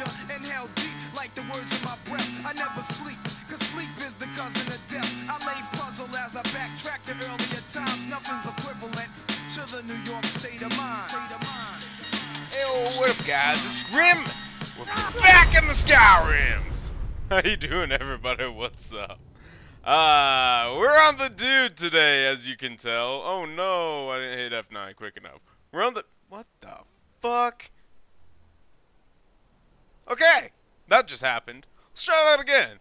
temperature. Inhale deep like the words of my breath. I never sleep, cause sleep is the cousin of death. I lay puzzle as I backtrack to earlier times. Nothing's equivalent to the New York state of mind. State of mind. Hey, what up, guys? It's Grim. We're back in the Skyrims. How you doing, everybody? What's up? Uh, we're on the dude today, as you can tell. Oh no, I didn't hit F9 quick enough. We're on the... What the fuck? Okay, that just happened. Let's try that again.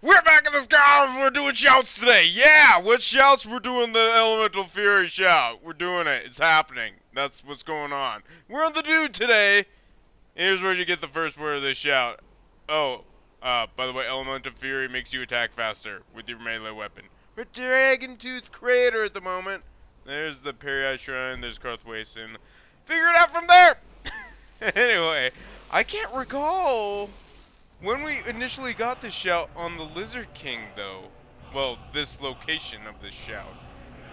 We're back in the sky. We're doing shouts today. Yeah, what shouts? We're doing the Elemental Fury shout. We're doing it. It's happening. That's what's going on. We're on the dude today. Here's where you get the first word of this shout. Oh, uh, by the way, Elemental Fury makes you attack faster with your melee weapon. We're Dragon Tooth Crater at the moment. There's the Peri Shrine. There's Karth Wasteland. Figure it out from there. anyway, I can't recall when we initially got this shout on the Lizard King, though. Well, this location of this shout.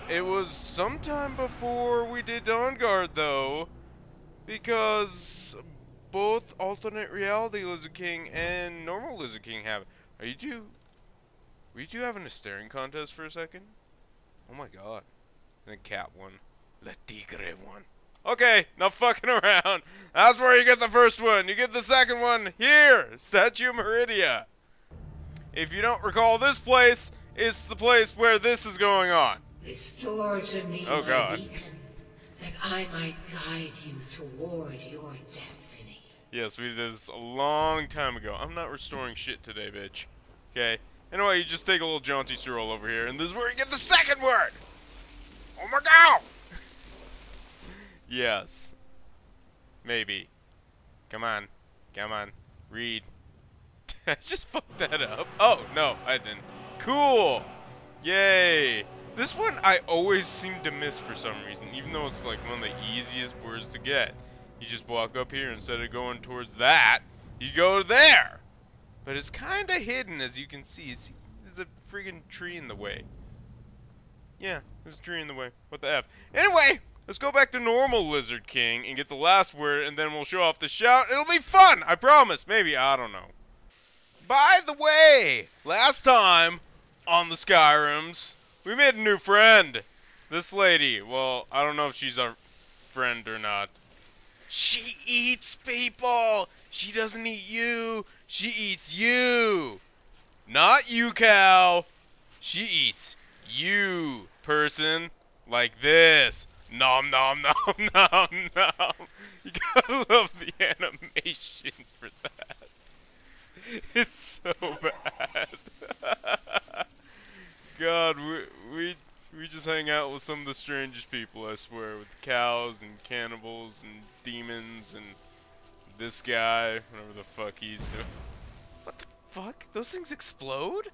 It was sometime before we did Dawnguard, though, because both alternate reality Lizard King and normal Lizard King have. Are you two? Were you two having a staring contest for a second? Oh my god. And then Cat won. the Tigre won. Okay, now fucking around. That's where you get the first one. You get the second one here, Statue Meridia. If you don't recall this place, it's the place where this is going on. Restore to me Oh, my God. beacon, that I might guide you toward your destiny. Yes, we did this a long time ago. I'm not restoring shit today, bitch. Okay. Anyway, you just take a little jaunty stroll over here, and this is where you get the second word. Oh my god! Yes. Maybe. Come on. Come on. Read. I just fucked that up. Oh, no, I didn't. Cool! Yay! This one I always seem to miss for some reason, even though it's like one of the easiest words to get. You just walk up here instead of going towards that, you go there! But it's kinda hidden as you can see. See, There's a friggin' tree in the way. Yeah, there's a tree in the way. What the F? Anyway, let's go back to normal Lizard King and get the last word, and then we'll show off the shout. It'll be fun! I promise. Maybe, I don't know. By the way, last time on the Skyrims, we made a new friend. This lady. Well, I don't know if she's our friend or not. She eats people. She doesn't eat you. She eats you. Not you, cow. She eats you, person. Like this. Nom nom nom nom nom. You gotta love the animation for that. It's so bad. God, we we we just hang out with some of the strangest people, I swear, with cows and cannibals and demons and this guy, whatever the fuck he's doing. What the fuck? Those things explode?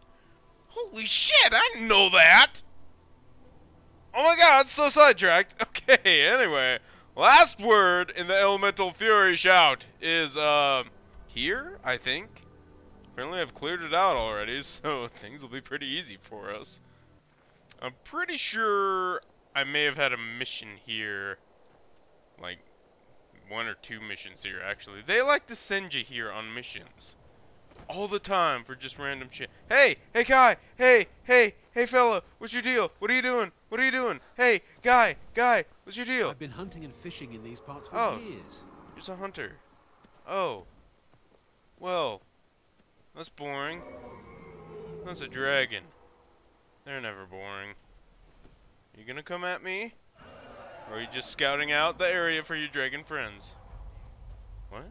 Holy shit, I know that! Oh my god, so sidetracked. Okay, anyway. Last word in the Elemental Fury shout is, uh, here, I think. Apparently I've cleared it out already, so things will be pretty easy for us. I'm pretty sure I may have had a mission here. Like, one or two missions here, actually. They like to send you here on missions. All the time for just random shit. Hey! Hey, guy! Hey! Hey! Hey, fella! What's your deal? What are you doing? What are you doing? Hey! Guy! Guy! What's your deal? I've been hunting and fishing in these parts for Oh. years. You're a hunter. Oh. Well. That's boring. That's a dragon. They're never boring. You gonna come at me? Or are you just scouting out the area for your dragon friends? What?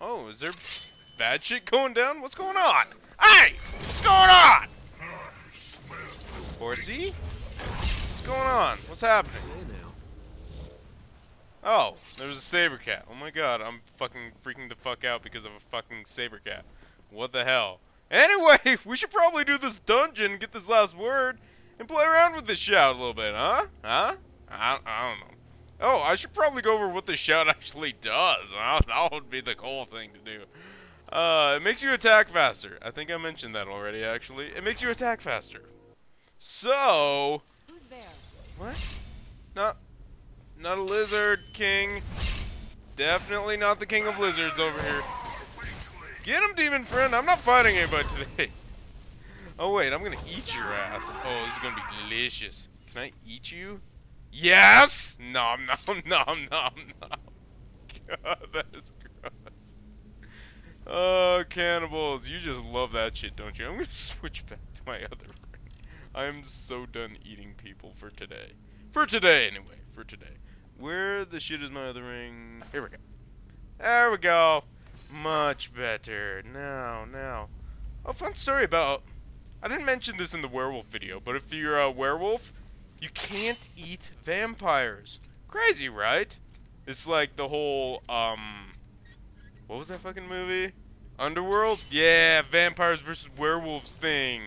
Oh, is there bad shit going down? What's going on? Hey! Horsey? What's going on? What's happening? Oh, there's a saber cat. Oh my god, I'm fucking freaking the fuck out because of a fucking saber cat. What the hell? Anyway, we should probably do this dungeon, get this last word, and play around with this shout a little bit, huh? Huh? I, I don't know. Oh, I should probably go over what the shout actually does. Huh? That would be the cool thing to do. Uh, it makes you attack faster. I think I mentioned that already, actually. It makes you attack faster. So, Who's there? what? Not, not a lizard king. Definitely not the king of lizards over here. Get him, demon friend. I'm not fighting anybody today. Oh, wait. I'm going to eat your ass. Oh, this is going to be delicious. Can I eat you? Yes! Nom, nom, nom, nom, nom. God, that is gross. Oh, cannibals. You just love that shit, don't you? I'm going to switch back to my other. I am so done eating people for today. For today, anyway. For today. Where the shit is my other ring? Here we go. There we go. Much better. Now, now. A fun story about... I didn't mention this in the werewolf video, but if you're a werewolf, you can't eat vampires. Crazy, right? It's like the whole, um... What was that fucking movie? Underworld? Yeah, vampires versus werewolves thing.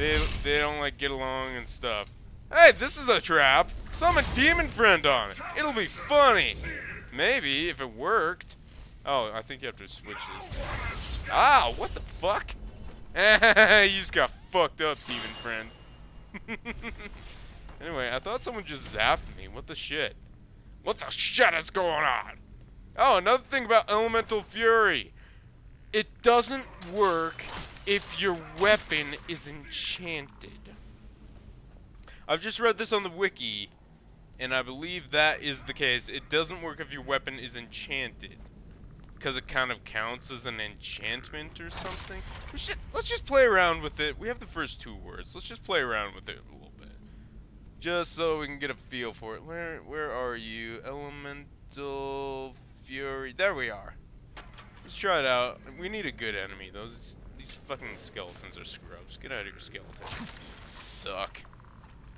They, they don't, like, get along and stuff. Hey, this is a trap. Summon demon friend on it. It'll be funny. Maybe, if it worked. Oh, I think you have to switch this. Ah, what the fuck? you just got fucked up, demon friend. anyway, I thought someone just zapped me. What the shit? What the shit is going on? Oh, another thing about Elemental Fury. It doesn't work if your weapon is enchanted. I've just read this on the wiki, and I believe that is the case. It doesn't work if your weapon is enchanted. Because it kind of counts as an enchantment or something. Should, let's just play around with it. We have the first two words. Let's just play around with it a little bit. Just so we can get a feel for it. Where where are you? Elemental Fury. There we are. Let's try it out. We need a good enemy. Those fucking skeletons are scrubs. Get out of your skeleton. Suck.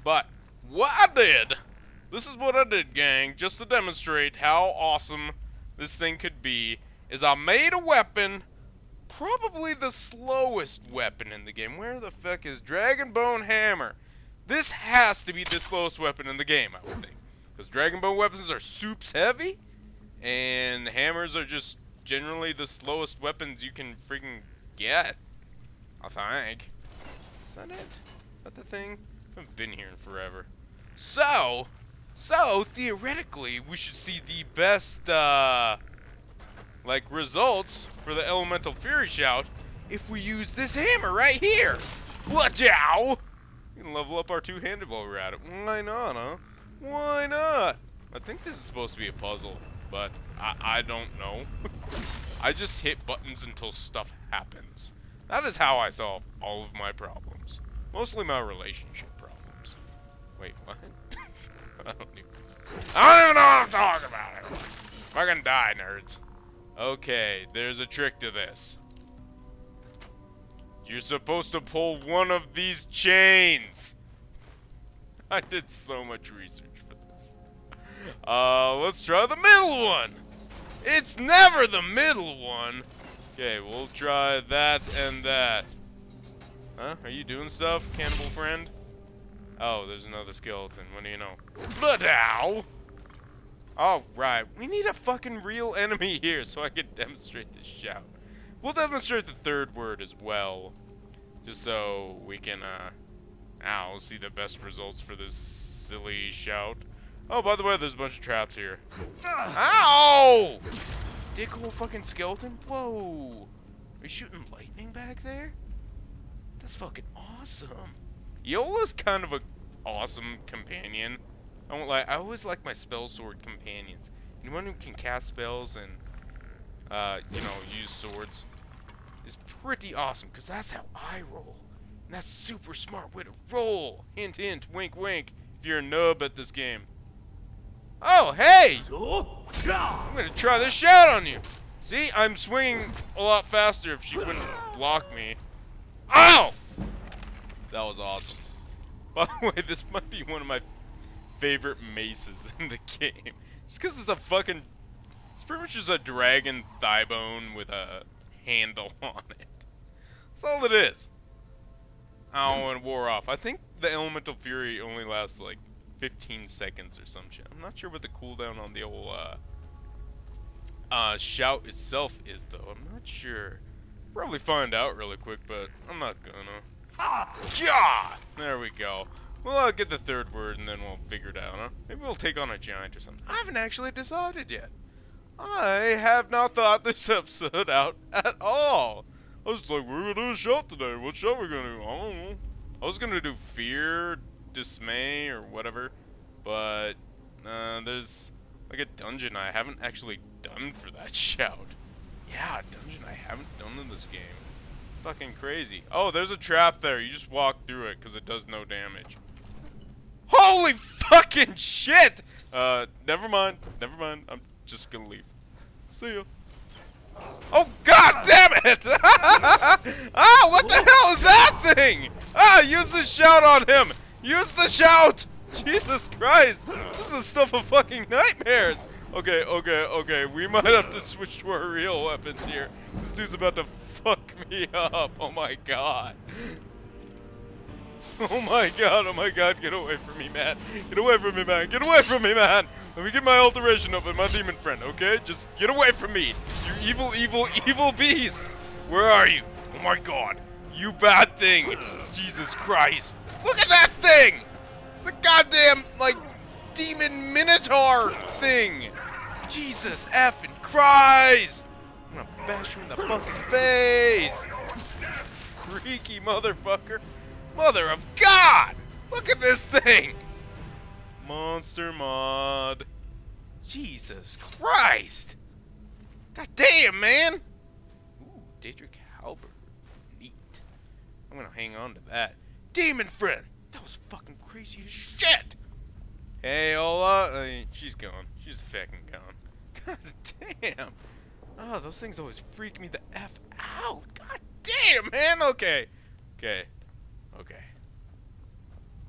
But, what I did, this is what I did, gang, just to demonstrate how awesome this thing could be is I made a weapon, probably the slowest weapon in the game. Where the fuck is Dragonbone Hammer? This has to be the slowest weapon in the game, I would think. Because Dragonbone weapons are soups heavy, and hammers are just generally the slowest weapons you can freaking get. I think. Is that it? Is that the thing? I haven't been here in forever. So, so theoretically, we should see the best, uh, like results for the Elemental Fury Shout if we use this hammer right here. Watch out! We can level up our two-handed while we're at it. Why not, huh? Why not? I think this is supposed to be a puzzle, but I, I don't know. I just hit buttons until stuff happens. That is how I solve all of my problems. Mostly my relationship problems. Wait, what? I don't even know. I don't even know what I'm talking about. Fucking die, nerds. Okay, there's a trick to this. You're supposed to pull one of these chains. I did so much research for this. Uh, let's try the middle one. It's never the middle one. Okay, we'll try that and that. Huh? Are you doing stuff, cannibal friend? Oh, there's another skeleton. What do you know? Blood ow! All right, we need a fucking real enemy here so I can demonstrate this shout. We'll demonstrate the third word as well, just so we can, uh, ow, see the best results for this silly shout. Oh, by the way, there's a bunch of traps here. Ow! Dickhole fucking skeleton? Whoa! Are you shooting lightning back there? That's fucking awesome. Eola's kind of a awesome companion. I won't lie, I always like my spell sword companions. Anyone who can cast spells and, uh, you know, use swords is pretty awesome, because that's how I roll. And that's super smart way to roll. Hint, hint, wink, wink, if you're a nub at this game. Oh, hey! I'm gonna try this shout on you. See, I'm swinging a lot faster if she wouldn't block me. Ow! That was awesome. By the way, this might be one of my favorite maces in the game. Just because it's a fucking... It's pretty much just a dragon thigh bone with a handle on it. That's all it is. Oh, and wore off. I think the Elemental Fury only lasts like 15 seconds or some shit. I'm not sure what the cooldown on the old uh, uh, shout itself is, though. I'm not sure. Probably find out really quick, but I'm not gonna. Yeah! There we go. Well, I'll get the third word and then we'll figure it out, huh? Maybe we'll take on a giant or something. I haven't actually decided yet. I have not thought this episode out at all. I was like, we're gonna do a show today. What show we gonna do? I don't know. I was gonna do fear, dismay, or whatever, but uh, there's like a dungeon I haven't actually done for that shout. Yeah, dungeon I haven't done in this game. Fucking crazy. Oh, there's a trap there. You just walk through it because it does no damage. Holy fucking shit! Uh, never mind. Never mind. I'm just gonna leave. See ya. Oh god damn it! ah, what the hell is that thing? Ah, use the shout on him! Use the shout! Jesus Christ! This is stuff of fucking nightmares! Okay, okay, okay, we might have to switch to our real weapons here. This dude's about to fuck me up. Oh my god. Oh my god, oh my god, get away from me, man. Get away from me, man. Get away from me, man. Let me get my alteration up my demon friend, okay? Just get away from me. You evil, evil, evil beast. Where are you? Oh my god. You bad thing. Jesus Christ. Look at that thing. It's a goddamn, like, demon minotaur thing. Jesus effing Christ. I'm gonna bash you in the fucking face. Freaky motherfucker. Mother of God! Look at this thing! Monster mod. Jesus Christ! God damn, man! Ooh, Daedric. I'm gonna hang on to that. Demon friend! That was fucking crazy as shit! Hey, Eola. Uh, she's gone. She's fucking gone. God damn! Oh, those things always freak me the F out! God damn, man! Okay. Okay. Okay.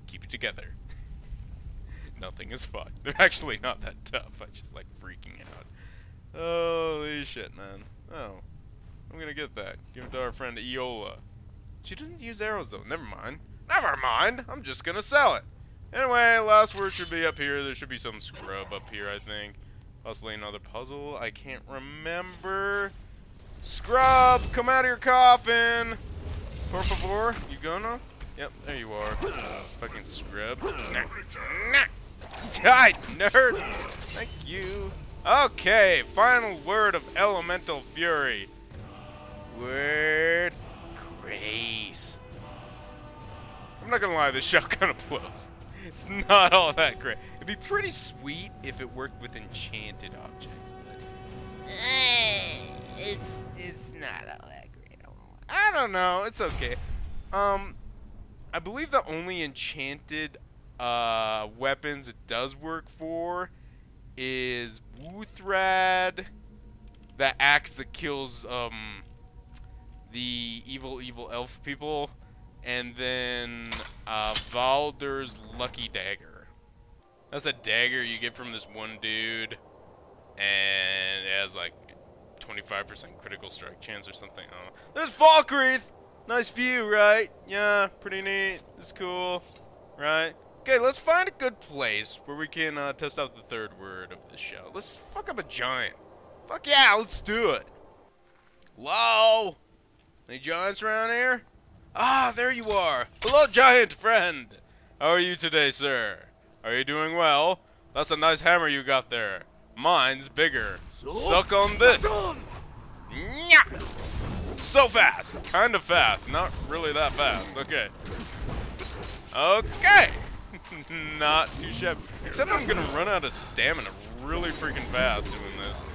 Keep it together. Nothing is fucked. They're actually not that tough. I just like freaking out. Holy shit, man. Oh. I'm gonna get that. Give it to our friend Eola. She doesn't use arrows though. Never mind. Never mind. I'm just gonna sell it. Anyway, last word should be up here. There should be some scrub up here, I think. Possibly another puzzle. I can't remember. Scrub, come out of your coffin. Por favor, you gonna? Yep, there you are. Fucking scrub. Nah. Nah. Die, nerd! Thank you. Okay, final word of Elemental Fury. Word grace. I'm not gonna lie, this show kind of blows. It's not all that great. It'd be pretty sweet if it worked with enchanted objects, but eh, it's it's not all that great. I don't know. It's okay. Um, I believe the only enchanted uh, weapons it does work for is Wuuthrad, the axe that kills um, the evil, evil elf people, and then uh, Valdr's Lucky Dagger. That's a dagger you get from this one dude, and it has like 25% critical strike chance or something. I. There's Falkreath! Nice view, right? Yeah, pretty neat. It's cool, right? Okay, let's find a good place where we can uh, test out the third word of the show. Let's fuck up a giant. Fuck yeah, let's do it. Hello? Any giants around here? Ah, there you are. Hello, giant friend. How are you today, sir? Are you doing well? That's a nice hammer you got there. Mine's bigger. Suck on this. Nya! So fast. Kind of fast. Not really that fast. Okay. Okay. Not too shabby. Except I'm gonna run out of stamina really freaking fast doing this.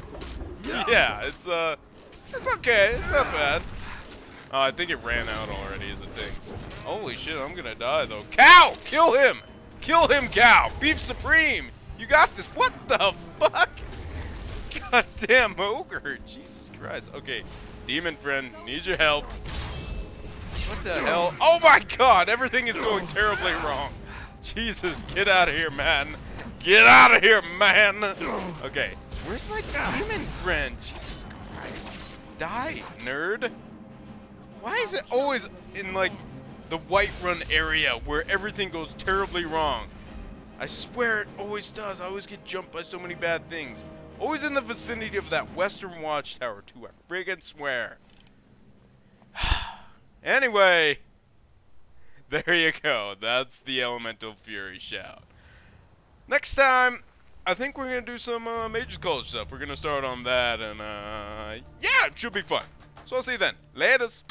Yeah, it's uh, it's okay. It's not bad. Oh, I think it ran out already as a thing. Holy shit, I'm gonna die though. Cow! Kill him! Kill him, cow! Beef Supreme! You got this. What the fuck? Goddamn ogre. Jesus Christ. Okay, demon friend, need your help. What the hell? Oh my god, everything is going terribly wrong. Jesus, get out of here, man. Get out of here, man. Okay, where's my demon friend? Jesus Christ. Die, nerd. Why is it always in, like, the Whiterun area where everything goes terribly wrong? I swear it always does. I always get jumped by so many bad things. Always in the vicinity of that Western Watchtower, too. I friggin' swear. anyway, there you go. That's the Elemental Fury shout. Next time, I think we're gonna do some uh, Mages College stuff. We're gonna start on that, and uh, yeah, it should be fun. So I'll see you then. Laters.